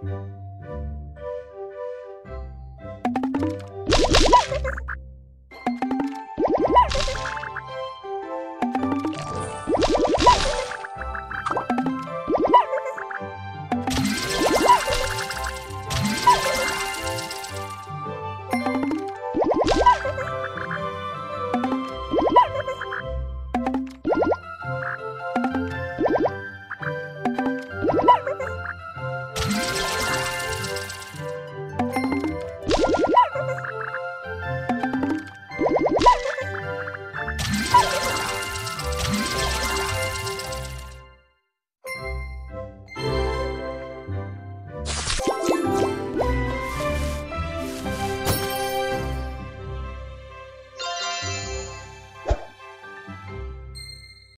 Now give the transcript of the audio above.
フフフフフ。